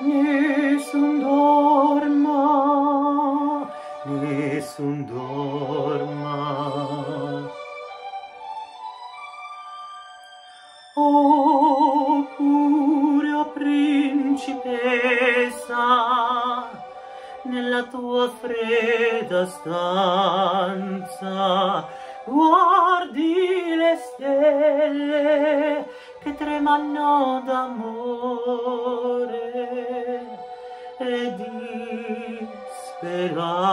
Nessun dorma, nessun dorma. Oh, pura principessa, nella tua fredda stanza, guardi le stelle che tremano d'amore e di speranza.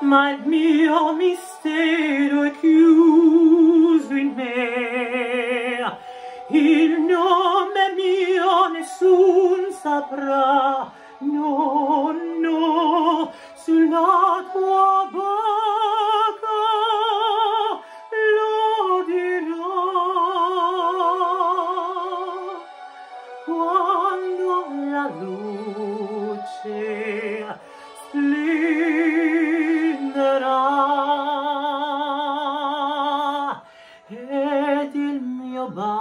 Ma il mio mistero è chiuso in me, il nome mio nessun saprà, non quando la luce splenderà ed il mio bacio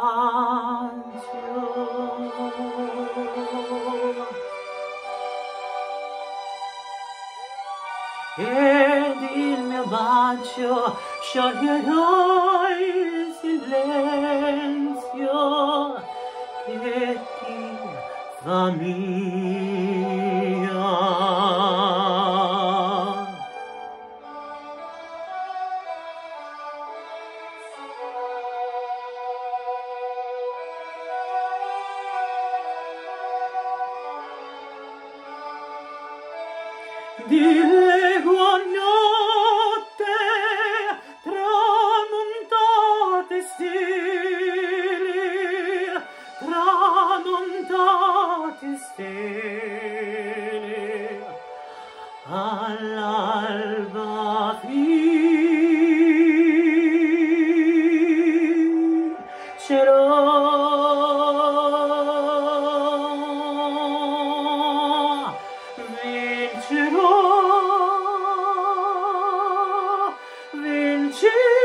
ed il mio bacio scioglierai la mía. 去。